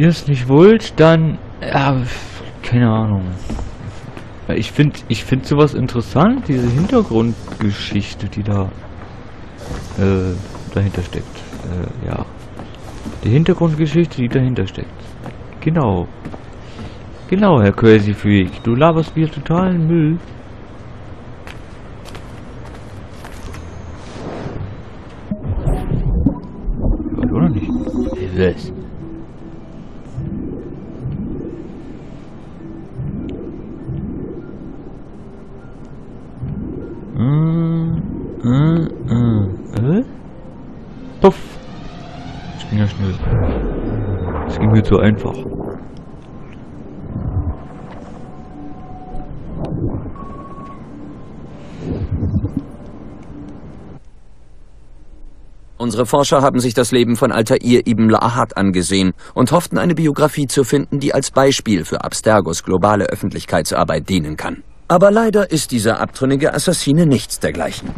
ihr es nicht wollt, dann... Ja, keine Ahnung. Ich finde ich find sowas interessant, diese Hintergrundgeschichte, die da äh, dahinter steckt. Äh, ja. Die Hintergrundgeschichte, die dahinter steckt. Genau. Genau, Herr Crazy Freak. Du laberst wieder totalen Müll. Zu einfach. Unsere Forscher haben sich das Leben von Altair ibn La'ahat angesehen und hofften, eine Biografie zu finden, die als Beispiel für Abstergos globale Öffentlichkeitsarbeit dienen kann. Aber leider ist dieser abtrünnige Assassine nichts dergleichen.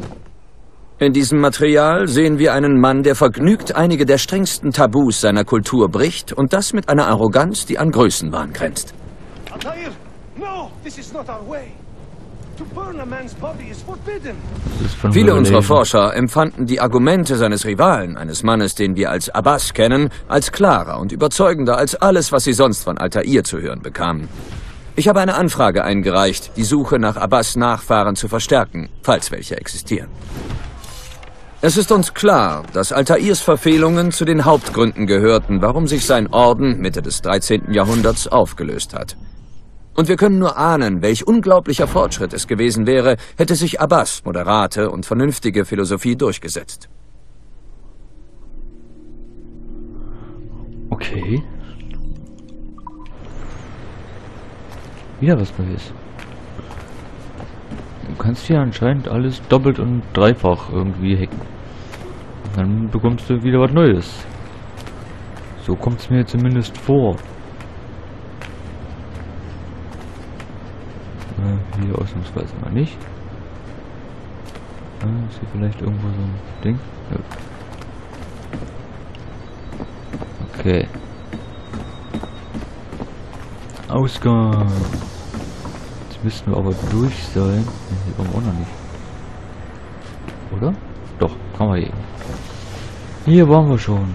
In diesem Material sehen wir einen Mann, der vergnügt einige der strengsten Tabus seiner Kultur bricht und das mit einer Arroganz, die an Größenwahn grenzt. Altair! No! This is not our way! To burn a man's body is forbidden! Das ist von Viele unserer. Forscher empfanden die Argumente seines Rivalen, eines Mannes, den wir als Abbas kennen, als klarer und überzeugender als alles, was sie sonst von Altair zu hören bekamen. Ich habe eine Anfrage eingereicht, die Suche nach Abbas Nachfahren zu verstärken, falls welche existieren. Es ist uns klar, dass Altairs Verfehlungen zu den Hauptgründen gehörten, warum sich sein Orden Mitte des 13. Jahrhunderts aufgelöst hat. Und wir können nur ahnen, welch unglaublicher Fortschritt es gewesen wäre, hätte sich Abbas moderate und vernünftige Philosophie durchgesetzt. Okay. Wieder was Neues. Du kannst hier anscheinend alles doppelt und dreifach irgendwie hacken. Dann bekommst du wieder was Neues. So kommt es mir zumindest vor. Äh, hier ausnahmsweise mal nicht. Äh, ist hier vielleicht irgendwo so ein Ding? Ja. Okay. Ausgang. Jetzt müssten wir aber durch sein. Hier kommen wir auch noch nicht. Oder? Doch, kann man eben. Hier waren wir schon.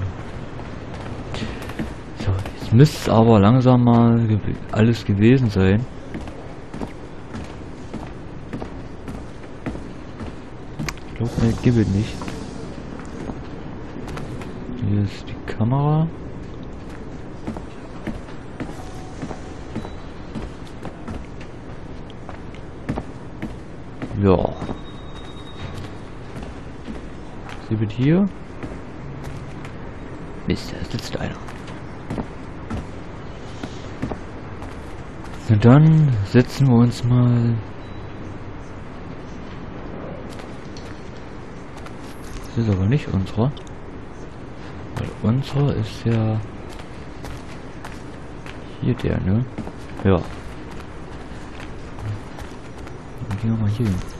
So, jetzt müsste es aber langsam mal alles gewesen sein. Ich glaube, mehr gibt es nicht. Hier ist die Kamera. Ja. Wird hier. Mist, da sitzt einer. Na dann setzen wir uns mal. Das ist aber nicht unsere. Weil unsere ist ja hier der, ne? Ja. Dann gehen wir mal hier hin.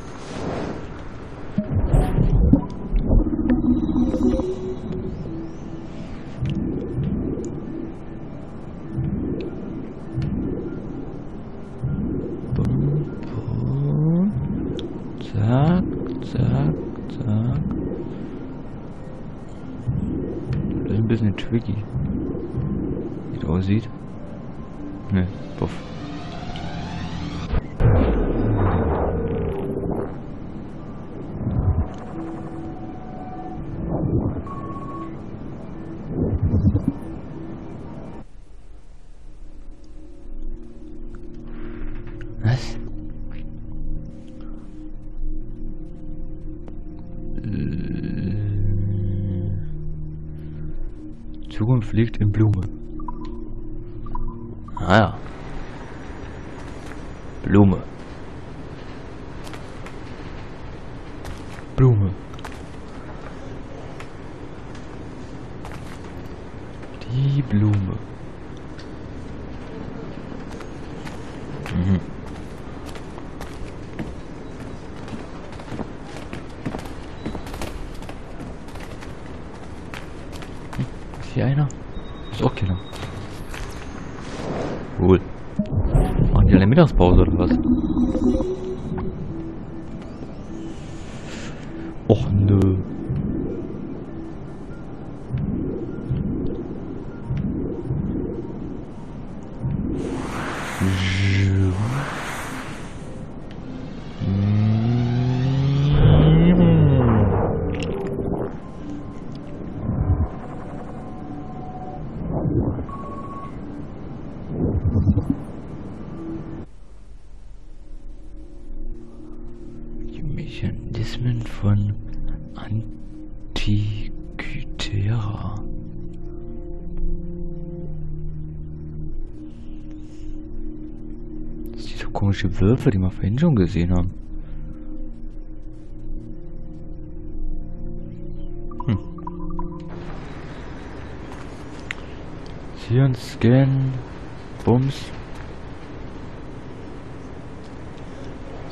Liegt in Blume. Ah ja. Blume. Blume. Die Blume. Mhm. Ist hier einer? Ist auch keiner. Cool. Machen die alle Mittagspause oder was? Och nö. Mechanismen von Antikythera. Das sind diese komische Würfe, die wir vorhin schon gesehen haben. Hm. Hier ein Scan. Bums.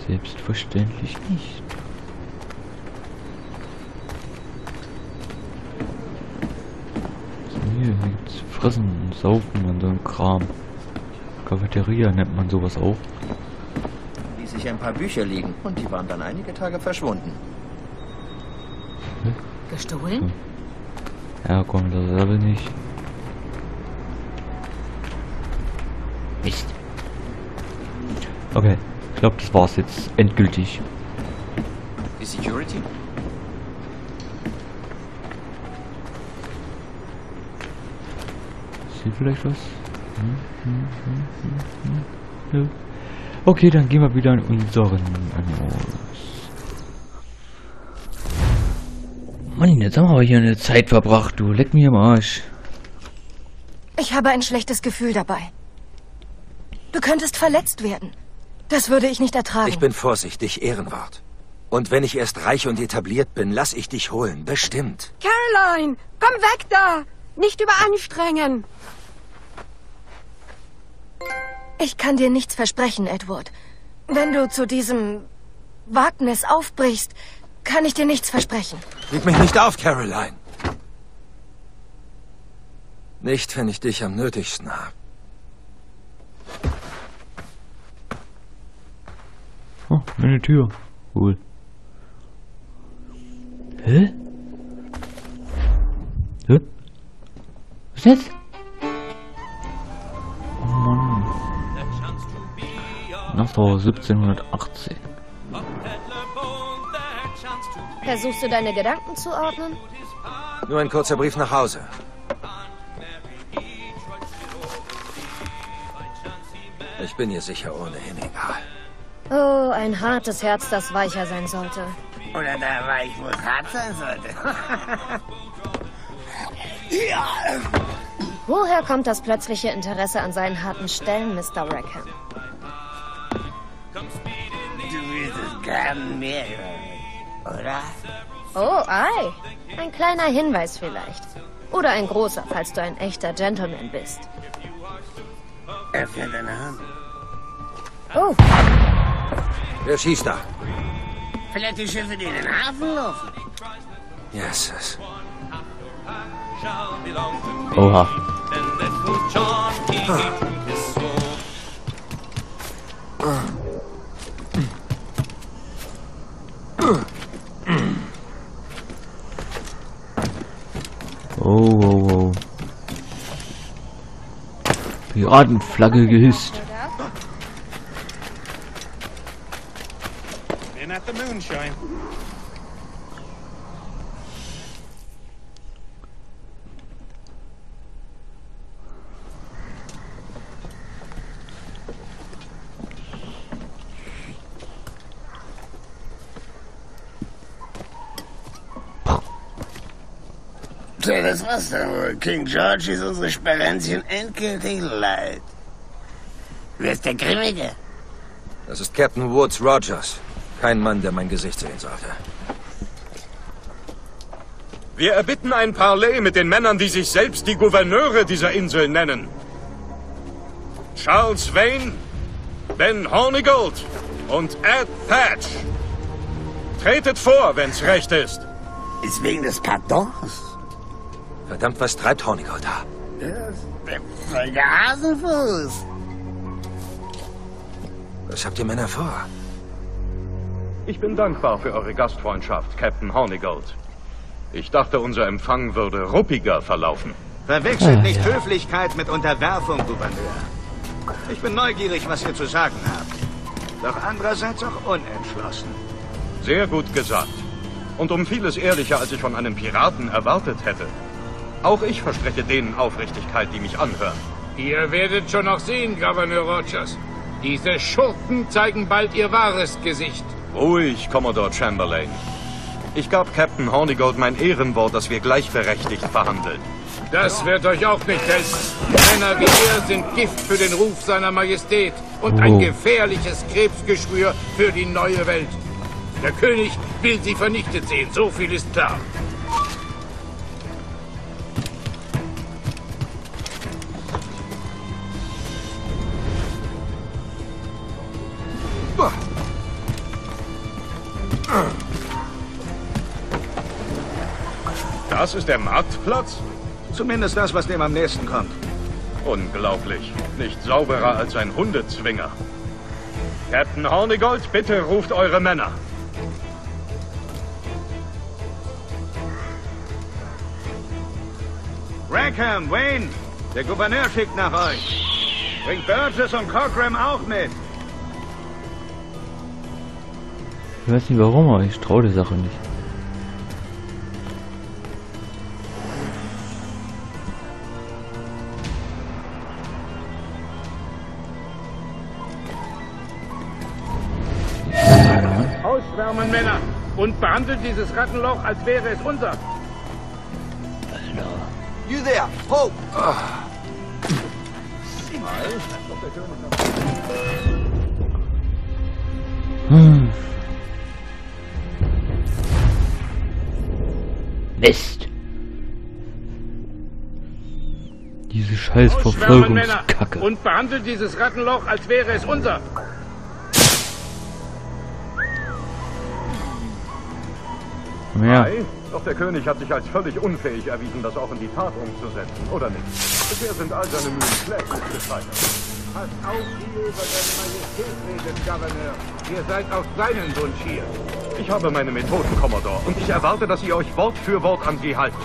Selbstverständlich nicht. So, hier, hier gibt's Fressen und Saufen und so ein Kram. Cafeteria nennt man sowas auch. ließ ich ein paar Bücher liegen und die waren dann einige Tage verschwunden. Gestohlen? Ja, komm, das ist aber nicht. Mist. Okay, ich glaube, das war's jetzt endgültig. Die Security? Ist hier vielleicht was? Hm, hm, hm. Okay, dann gehen wir wieder in unseren. Mann, jetzt haben wir aber hier eine Zeit verbracht, du. Leck mir im Arsch. Ich habe ein schlechtes Gefühl dabei. Du könntest verletzt werden. Das würde ich nicht ertragen. Ich bin vorsichtig, Ehrenwort. Und wenn ich erst reich und etabliert bin, lass ich dich holen. Bestimmt. Caroline, komm weg da! Nicht überanstrengen. Ich kann dir nichts versprechen, Edward. Wenn du zu diesem Wagnis aufbrichst, kann ich dir nichts versprechen. Gib mich nicht auf, Caroline. Nicht, wenn ich dich am nötigsten habe. Oh, eine Tür. Cool. Hä? Hä? Was ist jetzt? Oh Mann. Nassau 1718. Versuchst du deine Gedanken zu ordnen? Nur ein kurzer Brief nach Hause. Ich bin ihr sicher ohnehin egal. Oh, ein hartes Herz, das weicher sein sollte. Oder da war ich wohl hart sein sollte. Woher kommt das plötzliche Interesse an seinen harten Stellen, Mr. Rackham? Du willst es gern mehr oder? Oh, ei. Ein kleiner Hinweis vielleicht. Oder ein großer, falls du ein echter Gentleman bist. Öffne deine Hand. Oh, Wer schießt da? Vielleicht die Schiffe, die in den Hafen laufen. Jesus. Oha. Oh, oh, oh. Piratenflagge gehisst. The moonshine. So, das war's dann wohl. King George ist unsere Sperenzchen endgültig leid. Wer ist der Grimmige? Das ist Captain Woods Rogers. Kein Mann, der mein Gesicht sehen sollte. Wir erbitten ein Parley mit den Männern, die sich selbst die Gouverneure dieser Insel nennen. Charles Vane, Ben Hornigold und Ed Patch. Tretet vor, wenn's recht ist. Ist wegen des Pardons. Verdammt, was treibt Hornigold da? Der Hasenfuß. Was habt ihr Männer vor? Ich bin dankbar für eure Gastfreundschaft, Captain Hornigold. Ich dachte, unser Empfang würde ruppiger verlaufen. Verwechselt Ah, nicht ja. Höflichkeit mit Unterwerfung, Gouverneur. Ich bin neugierig, was ihr zu sagen habt. Doch andererseits auch unentschlossen. Sehr gut gesagt. Und um vieles ehrlicher, als ich von einem Piraten erwartet hätte. Auch ich verspreche denen Aufrichtigkeit, die mich anhören. Ihr werdet schon noch sehen, Gouverneur Rogers. Diese Schurken zeigen bald ihr wahres Gesicht. Ruhig, Commodore Chamberlain. Ich gab Captain Hornigold mein Ehrenwort, dass wir gleichberechtigt verhandeln. Das wird euch auch nicht helfen. Männer wie er sind Gift für den Ruf seiner Majestät und ein Oh. gefährliches Krebsgeschwür für die neue Welt. Der König will sie vernichtet sehen, so viel ist klar. Das ist der Marktplatz? Zumindest das, was dem am nächsten kommt. Unglaublich. Nicht sauberer als ein Hundezwinger. Captain Hornigold, bitte ruft eure Männer. Rackham, Wayne, der Gouverneur schickt nach euch. Bringt Burgess und Cockram auch mit. Ich weiß nicht warum, aber ich traue der Sache nicht. Und behandelt dieses Rattenloch, als wäre es unser. You there, Hope! Hm. Mist. Diese scheiß! Verfolgungskacke. Und behandelt dieses Rattenloch, als wäre es unser. Ei, Doch der König hat sich als völlig unfähig erwiesen, das auch in die Tat umzusetzen, oder nicht? Bisher sind all seine Mühen kläglich gescheitert. Passt auf, wie über seine Majestät redet, Gouverneur. Ihr seid auf seinen Wunsch hier. Ich habe meine Methoden, Commodore, und ich erwarte, dass ihr euch Wort für Wort an sie haltet.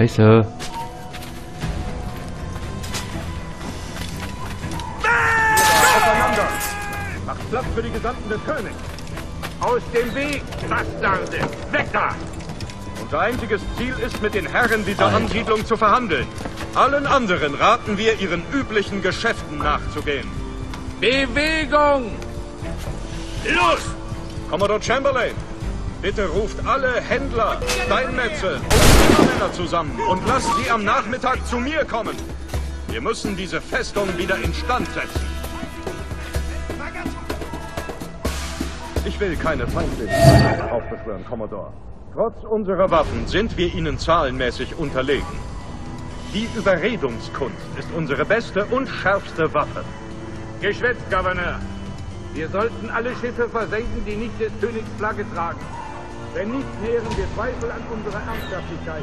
Scheiße. Auseinander! Macht Platz für die Gesandten des Königs! Aus dem Weg, Bastarde! Weg da! Unser einziges Ziel ist, mit den Herren dieser Alter. Ansiedlung zu verhandeln. Allen anderen raten wir, ihren üblichen Geschäften nachzugehen. Bewegung! Los! Commodore Chamberlain, bitte ruft alle Händler, Steinmetze und Zimmermänner zusammen und lasst sie am Nachmittag zu mir kommen. Wir müssen diese Festung wieder instand setzen. Ich will keine Feindseligkeit aufbeschwören, Commodore. Trotz unserer Waffen sind wir ihnen zahlenmäßig unterlegen. Die Überredungskunst ist unsere beste und schärfste Waffe. Geschwätz, Gouverneur. Wir sollten alle Schiffe versenken, die nicht des Königs Flagge tragen. Wenn nicht, nähren wir Zweifel an unserer Ernsthaftigkeit.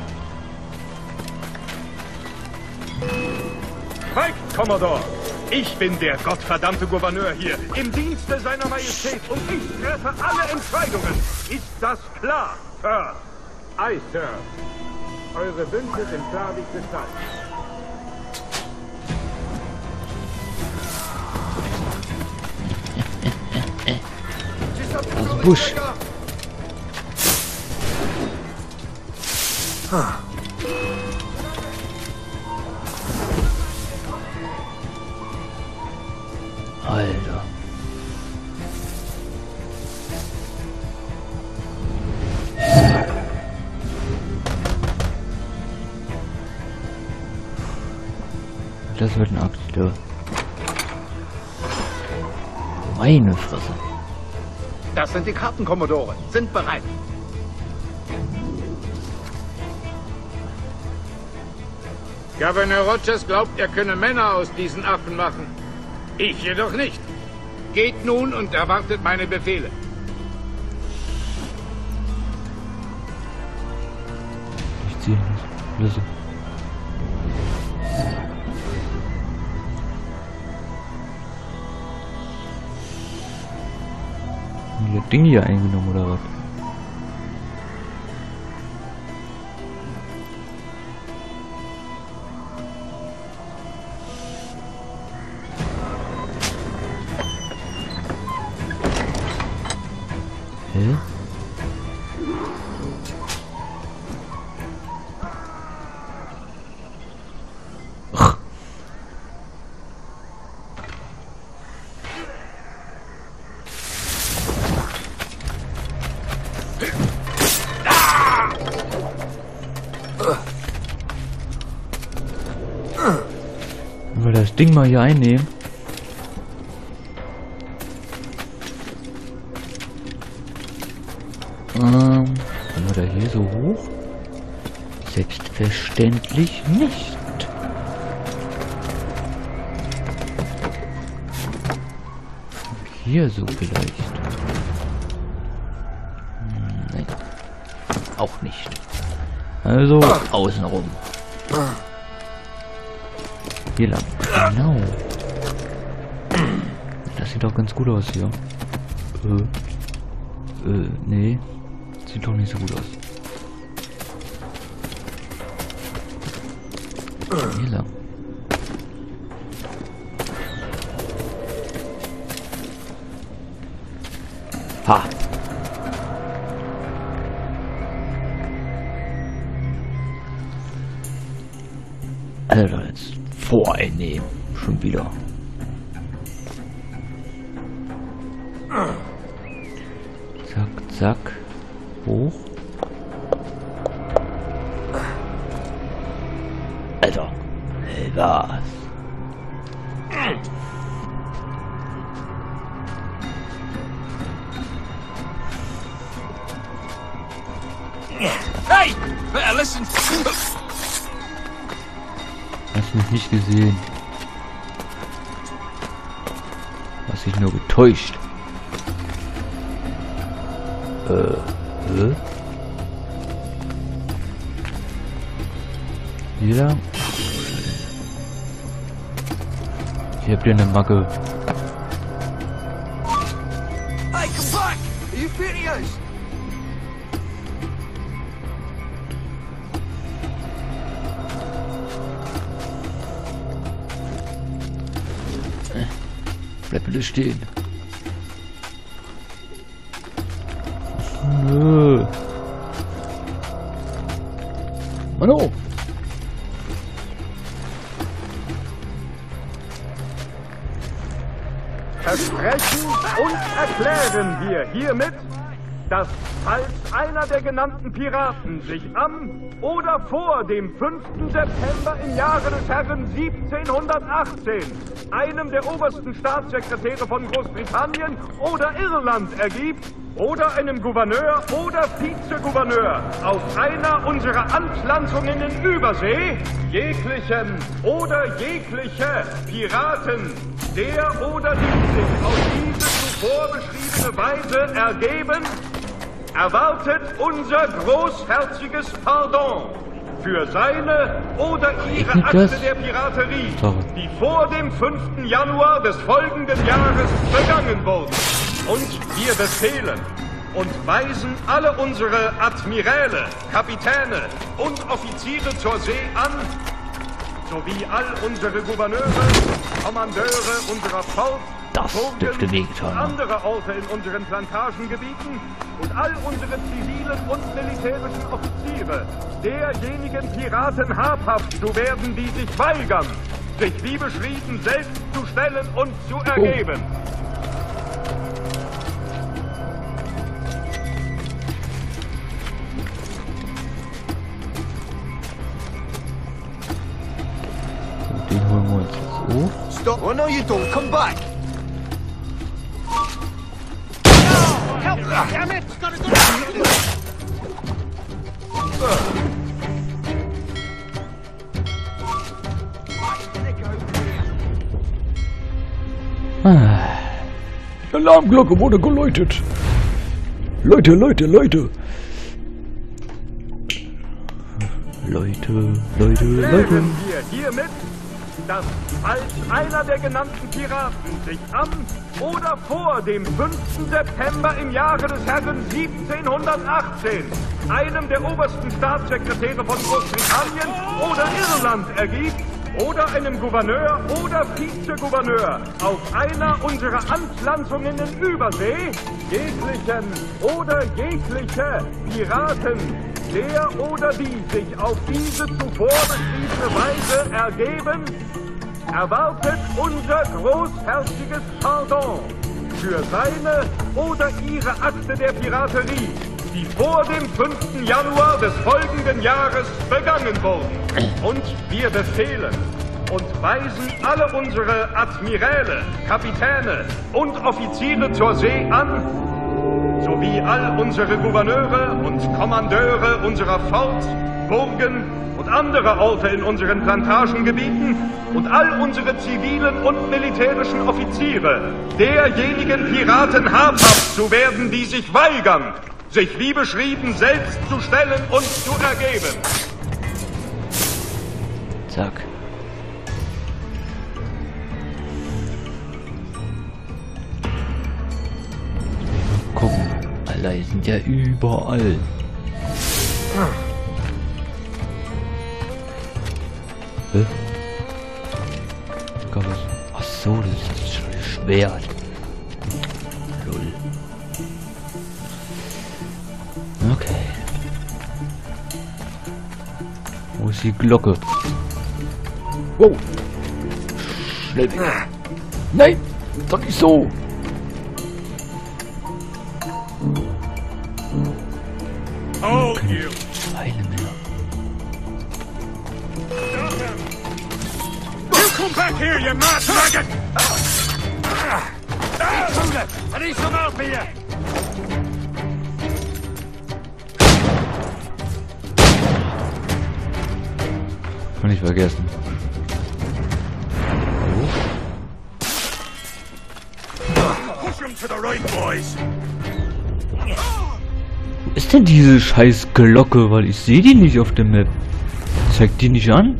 Schweigt, Commodore! Ich bin der gottverdammte Gouverneur hier, im Dienste seiner Majestät und ich treffe alle Entscheidungen. Ist das klar, Sir? Aye, Sir. Eure Wünsche sind klar wie Kristall. Busch. Alter. Das wird ein Akt, ja. Meine Fresse. Das sind die Karten, Kommodore. Sind bereit. Governor Rogers glaubt, er könne Männer aus diesen Affen machen. Ich jedoch nicht. Geht nun und erwartet meine Befehle. Ich ziehe nicht. Lisse. Ding hier eingenommen oder was? Ding mal hier einnehmen. Ähm, kommen wir da hier so hoch? Selbstverständlich nicht. Hier so vielleicht. Hm, Nein. Auch nicht. Also außenrum. Hier lang. Genau. Das sieht doch ganz gut aus hier. Äh. Äh, nee. Sieht doch nicht so gut aus. Hier lang. Ha! Alter, jetzt voreinnehmen. Schon wieder. Zack, zack. Hoch. Nicht gesehen. Hast dich nur getäuscht. Äh, hä? Hier lang? Ich hab dir eine Macke. Hey, come back! Are you furious? Bitte stehen. Nö. Mano! Versprechen und erklären wir hiermit, dass falls einer der genannten Piraten sich am oder vor dem 5. September im Jahre des Herrn 1718 einem der obersten Staatssekretäre von Großbritannien oder Irland ergibt, oder einem Gouverneur oder Vizegouverneur auf einer unserer Anpflanzungen in Übersee, jeglichen oder jegliche Piraten, der oder die sich auf diese zuvor beschriebene Weise ergeben, erwartet unser großherziges Pardon für seine oder ihre Akte der Piraterie, die vor dem 5. Januar des folgenden Jahres begangen wurden. Und wir befehlen und weisen alle unsere Admiräle, Kapitäne und Offiziere zur See an, sowie all unsere Gouverneure, Kommandeure unserer Fort, Das dürfte wehgetan haben. andere Orte in unseren Plantagengebieten und all unsere zivilen und militärischen Offiziere, derjenigen Piraten habhaft zu werden, die sich weigern, sich wie beschrieben selbst zu stellen und zu ergeben. So, den holen wir uns jetzt hoch. Stop! Oh no, you don't! Come back! Damn it! Ah. Die Alarmglocke wurde geläutet. Leute, Leute, Leute. Leute, Leute, Leute. Wir hiermit, dass falls einer der genannten Piraten sich am oder vor dem 5. September im Jahre des Herrn 1718 einem der obersten Staatssekretäre von Großbritannien oder Irland ergibt, oder einem Gouverneur oder Vizegouverneur auf einer unserer Anpflanzungen in Übersee, jeglichen oder jegliche Piraten, der oder die sich auf diese zuvor beschriebene Weise ergeben, erwartet unser großherziges Pardon für seine oder ihre Akte der Piraterie, die vor dem 5. Januar des folgenden Jahres begangen wurden. Und wir befehlen und weisen alle unsere Admiräle, Kapitäne und Offiziere zur See an, sowie all unsere Gouverneure und Kommandeure unserer Fort, Burgen und anderer Orte in unseren Plantagengebieten und all unsere zivilen und militärischen Offiziere, derjenigen Piraten habhaft zu werden, die sich weigern, sich wie beschrieben selbst zu stellen und zu ergeben. Zack. Gucken. Alter, sind ja überall. Hä? Schwert. Lol. Okay. Wo ist die Glocke? Wow. Schnell weg. Nein, doch nicht so. Ist denn diese scheiß Glocke? Weil ich sehe die nicht auf der Map. Zeigt die nicht an?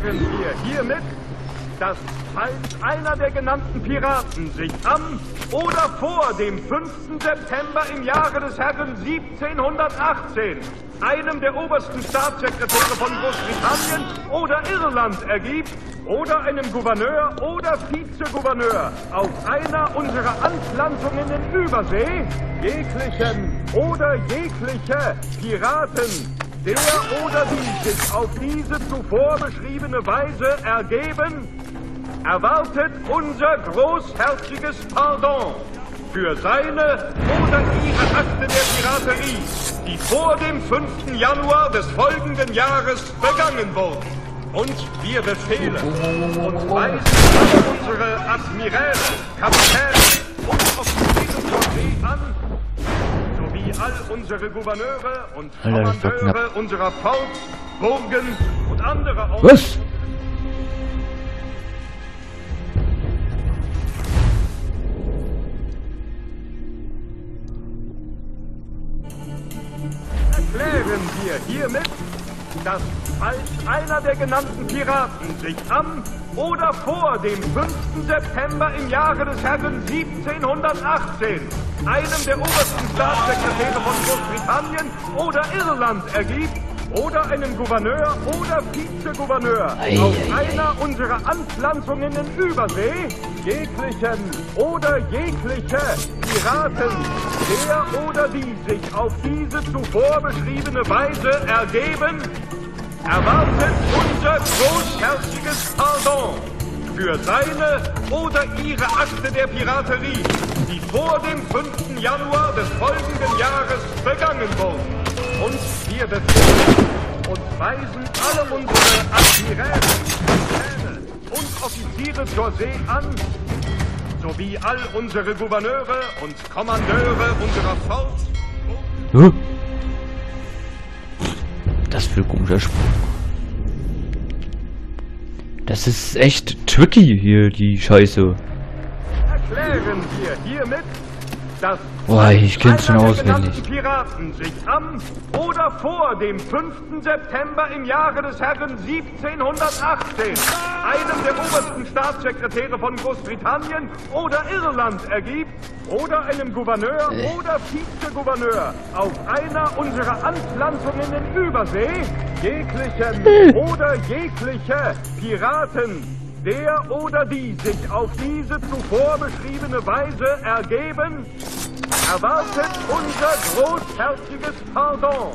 Klären wir hiermit, dass falls einer der genannten Piraten sich am oder vor dem 5. September im Jahre des Herrn 1718 einem der obersten Staatssekretäre von Großbritannien oder Irland ergibt oder einem Gouverneur oder Vizegouverneur auf einer unserer Anpflanzungen in Übersee, jeglichen oder jegliche Piraten, der oder die sich auf diese zuvor beschriebene Weise ergeben, erwartet unser großherziges Pardon für seine oder ihre Akte der Piraterie, die vor dem 5. Januar des folgenden Jahres begangen wurden. Und wir befehlen und weisen alle unsere Admiräle, Kapitäne und Offiziere zur See an, sowie all unsere Gouverneure und Kommandeure unserer Fort, Burgen und anderer Orte. Was? Erklären wir hiermit, dass falls einer der genannten Piraten sich am oder vor dem 5. September im Jahre des Herrn 1718 einem der obersten Staatssekretäre von Großbritannien oder Irland ergibt oder einem Gouverneur oder Vizegouverneur Ei, auf ei, ei. einer unserer Anpflanzungen in Übersee, jeglichen oder jegliche Piraten, der oder die sich auf diese zuvor beschriebene Weise ergeben, erwartet unser großherziges Pardon für seine oder ihre Akte der Piraterie, die vor dem 5. Januar des folgenden Jahres begangen wurden. Und wir befehlen und weisen alle unsere Admiräle, Kapitäne und Offiziere zur See an, sowie all unsere Gouverneure und Kommandeure unserer Fort, Hä? Das für ein komischer Sprung. Das ist echt tricky hier, die Scheiße. erklären wir hiermit, dass Boah, ich kenn's schon auswendig. Piraten sich am oder vor dem 5. September im Jahre des Herren 1718 einem der obersten Staatssekretäre von Großbritannien oder Irland ergibt oder einem Gouverneur oder Vizegouverneur auf einer unserer Anpflanzungen in Übersee jeglichen oder jegliche Piraten der oder die sich auf diese zuvor beschriebene Weise ergeben, erwartet unser großherziges Pardon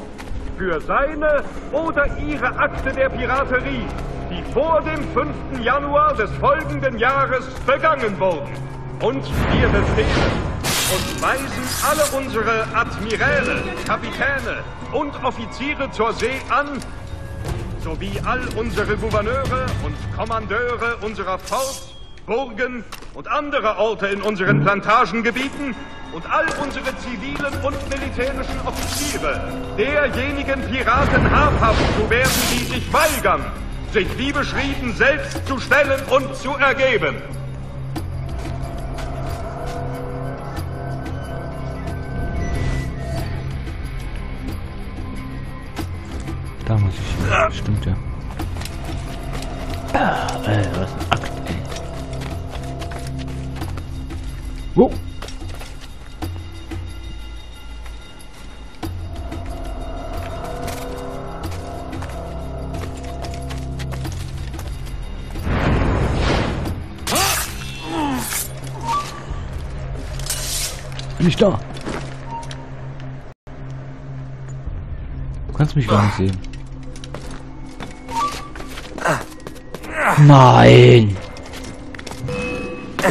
für seine oder ihre Akte der Piraterie, die vor dem 5. Januar des folgenden Jahres begangen wurden. Und wir befehlen und weisen alle unsere Admiräle, Kapitäne und Offiziere zur See an, sowie all unsere Gouverneure und Kommandeure unserer Fort, Burgen und anderer Orte in unseren Plantagengebieten und all unsere zivilen und militärischen Offiziere derjenigen Piraten habhaft zu werden, die sich weigern, sich wie beschrieben selbst zu stellen und zu ergeben. Da muss ich hin. Stimmt ja. Ah, äh, was ein Akt, ey. Wo? Bin ich da? Du kannst mich gar nicht sehen. Nein!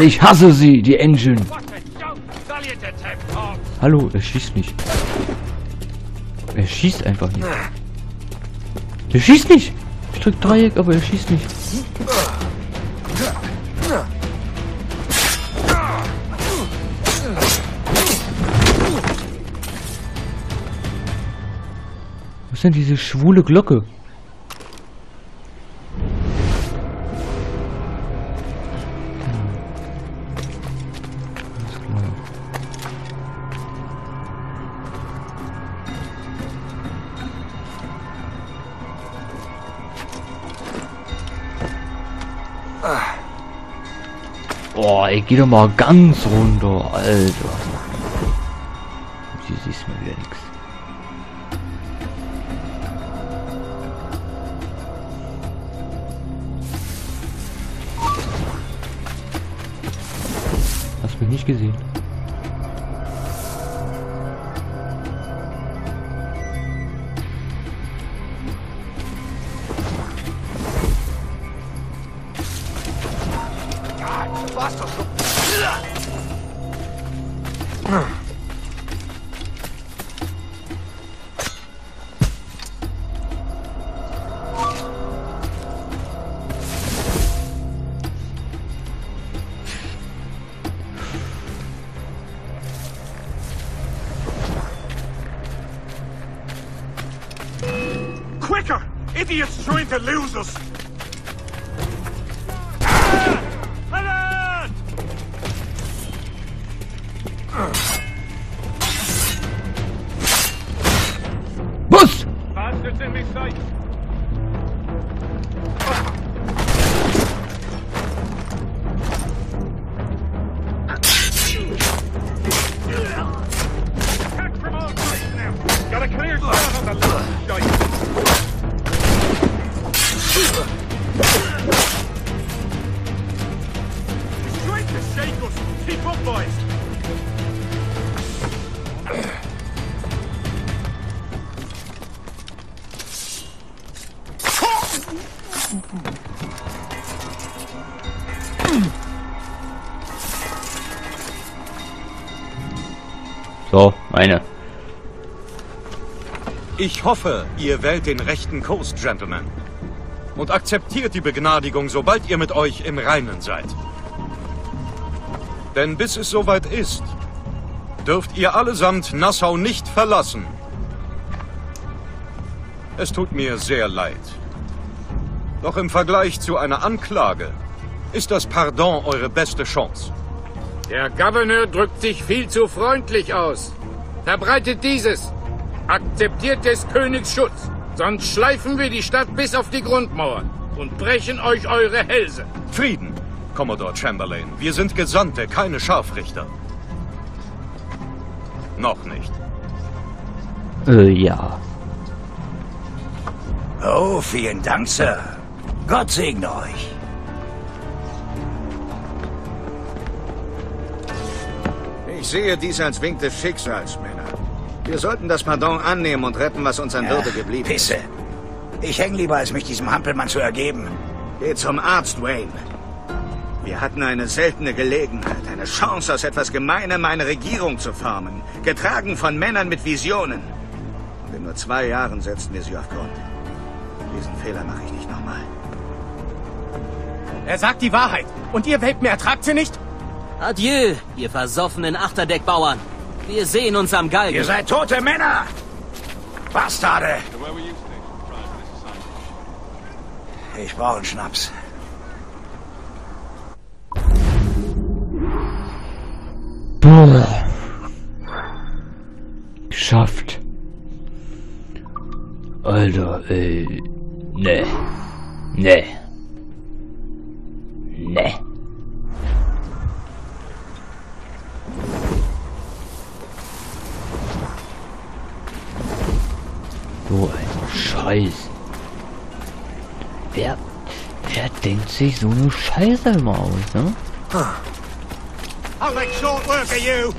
Ich hasse sie, die Engine. Hallo, er schießt nicht. Er schießt einfach nicht. Er schießt nicht! Ich drück Dreieck, aber er schießt nicht. Was ist denn diese schwule Glocke? Klar. Boah, ey, geh doch mal ganz runter, Alter. Quicker! Idiots trying to lose us! So, meine. Ich hoffe, ihr wählt den rechten Kurs, Gentlemen. Und akzeptiert die Begnadigung, sobald ihr mit euch im Reinen seid. Denn bis es soweit ist, dürft ihr allesamt Nassau nicht verlassen. Es tut mir sehr leid. Doch im Vergleich zu einer Anklage ist das Pardon eure beste Chance. Der Gouverneur drückt sich viel zu freundlich aus. Verbreitet dieses. Akzeptiert des Königs Schutz. Sonst schleifen wir die Stadt bis auf die Grundmauern und brechen euch eure Hälse. Frieden, Commodore Chamberlain. Wir sind Gesandte, keine Scharfrichter. Noch nicht. Äh, ja. Oh, vielen Dank, Sir. Gott segne euch. Ich sehe dies als Wink des Schicksals, Männer. Wir sollten das Pardon annehmen und retten, was uns an Würde geblieben Pisse. ist. Ich häng lieber, als mich diesem Hampelmann zu ergeben. Geh zum Arzt, Wayne. Wir hatten eine seltene Gelegenheit, eine Chance, aus etwas Gemeinem eine Regierung zu formen, getragen von Männern mit Visionen. Und in nur zwei Jahren setzten wir sie auf Grund. Diesen Fehler mache ich nicht nochmal. Er sagt die Wahrheit. Und ihr Welpen ertragt sie nicht? Adieu, ihr versoffenen Achterdeckbauern. Wir sehen uns am Galgen. Ihr seid tote Männer! Bastarde! Ich brauche einen Schnaps. Boah. Geschafft. Alter, ey. Ne. Ne. Ne. Scheiß. Wer, wer denkt sich so eine Scheiße immer aus, ne? I'll make short work of you.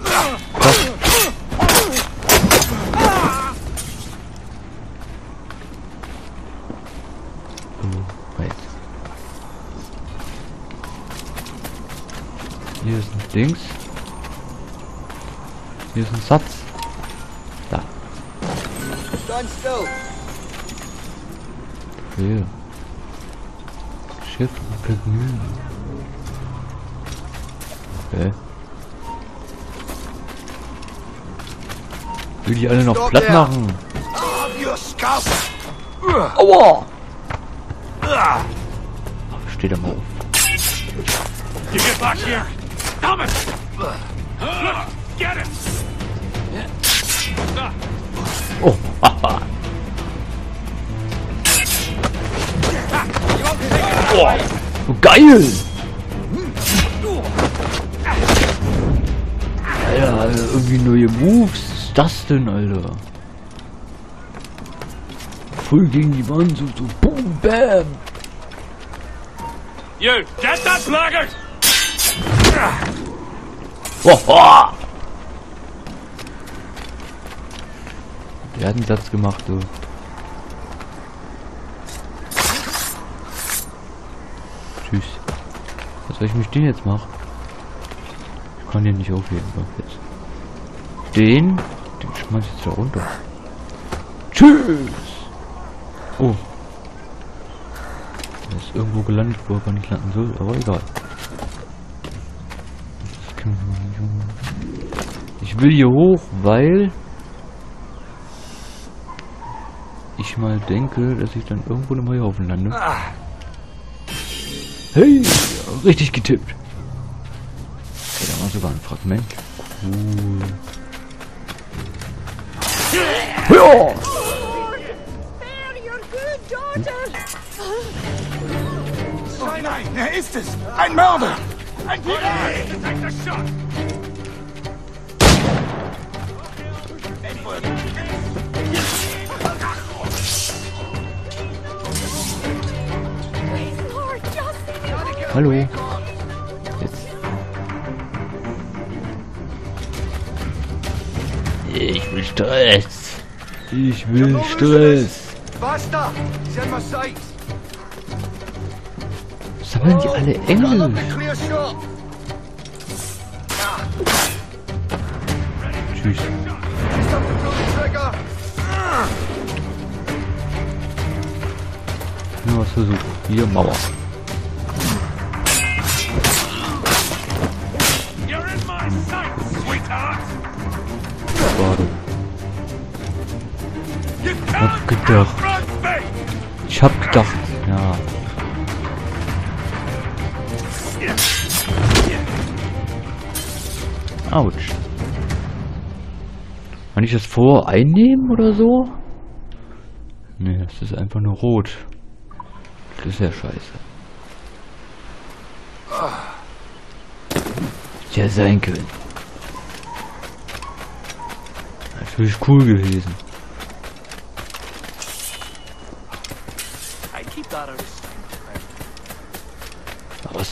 Wait. Hier ist ein Dings. Hier ist ein Satz. Da. Stand still. Hier. Schiff und Vergnügen. Okay. Will die alle noch platt machen? Aua! Steht er mal auf. You get back here! Thomas! Look! Oh, so geil! Alter, Alter, irgendwie neue Moves. Was ist das denn, Alter? Voll gegen die Wand, so, so boom, bam. You, get that sluggard! Hoho! Der hat einen Satz gemacht, so. Tschüss. Was soll ich mit den jetzt machen? Ich kann den nicht aufheben, jetzt. Den? Den schmeiß ich jetzt da runter. Tschüss! Oh. Er ist irgendwo gelandet, wo er gar nicht landen soll, aber egal. Ich will hier hoch, weil ich mal denke, dass ich dann irgendwo im Heuhaufen lande. Hey, richtig getippt. Okay, da war sogar ein Fragment. Cool. Ja! Nein, nein, er ist es! Ein Mörder! Ein Pirat! Hallo. Jetzt. Ich will Stress. Ich will Stress. Basta! Sammeln die alle shot. Tschüss. Nur was versucht. Hier, Mauer. Gedacht. Ich hab gedacht. Ja. Autsch. Kann ich das vor einnehmen oder so? Nee, das ist einfach nur rot. Das ist ja scheiße. Ja sein können. Natürlich cool gewesen.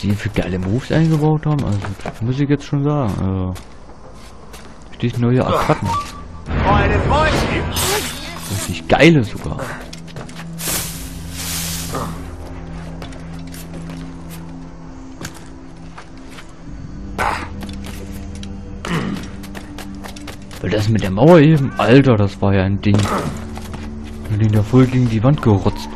Die für geile Moves eingebaut haben, also das muss ich jetzt schon sagen. Also, steht neue Attacken. Richtig geile sogar. Weil das mit der Mauer eben, Alter, das war ja ein Ding. Und den da voll gegen die Wand gerotzt.